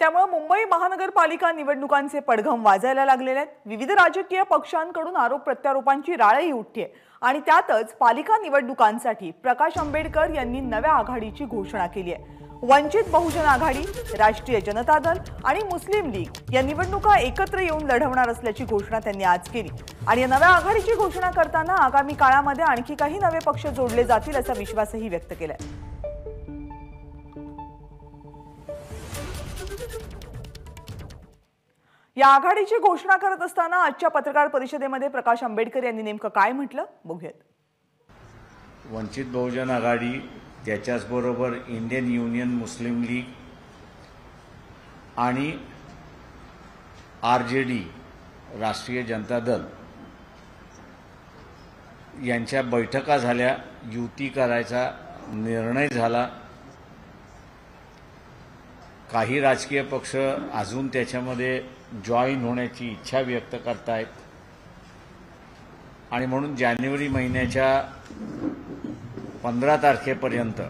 त्यामुळे मुंबई महानगरपालिका निवडणुकांचे पडघम वाजायला लागलेले आहेत. विविध राजकीय पक्षांकडून आरोप प्रत्यारोपांची राळही उठते आणि त्यातच पालिका निवडणुकांसाठी प्रकाश आंबेडकर यांनी नव्या आघाडीची घोषणा केली आहे. वंचित बहुजन आघाडी राष्ट्रीय जनता दल आणि मुस्लिम लीग या निवडणुका एकत्र येऊन लढवणार असल्याची घोषणा त्यांनी आज केली. आणि या नव्या आघाडीची घोषणा करताना आगामी काळामध्ये आणखी काही नवे पक्ष जोडले जातील असा विश्वासही व्यक्त केलाय. या आघाडीची घोषणा करत असताना आजच्या पत्रकार परिषदेमध्ये प्रकाश आंबेडकर यांनी नेमकं काय म्हटलं? बघूयात. वंचित बहुजन आघाडी त्याच्याचबरोबर इंडियन युनियन मुस्लिम लीग आणि R J D Rashtriya Janata Dal यांच्या बैठका झाल्या युती करायचा निर्णय झाला. काही राजकीय पक्ष अजून त्याच्यामध्ये जॉईन होण्याची इच्छा व्यक्त करतायत. आणि म्हणून जानेवारी महिन्याच्या पंधरा तारखेपर्यंत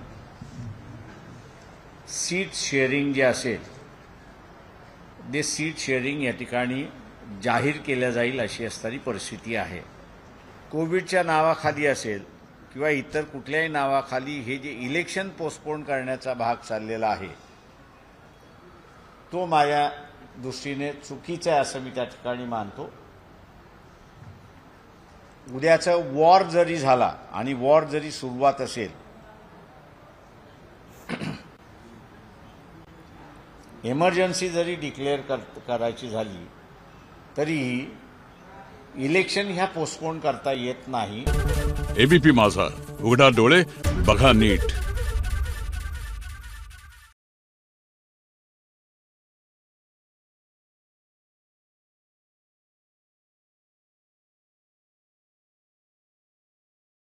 सीट शेअरिंग जे असेल ते सीट शेअरिंग या ठिकाणी जाहीर केल्या जाईल अशी असणारी परिस्थिती आहे. कोविडच्या नावाखाली असेल किंवा इतर कुठल्याही नावाखाली हे जे इलेक्शन पोस्टपोन करण्याचा भाग चाललेला आहे तो माझ्या दृष्टीने चुकीचा आहे असं मी त्या ठिकाणी मानतो. उद्याचा वॉर जरी झाला आणि वॉर जरी सुरुवात असेल एमर्जन्सी जरी डिक्लेअर कर करायची झाली तरीही इलेक्शन ह्या पोस्टपोन करता येत नाही. एबीपी माझा. उघडा डोळे बघा नीट.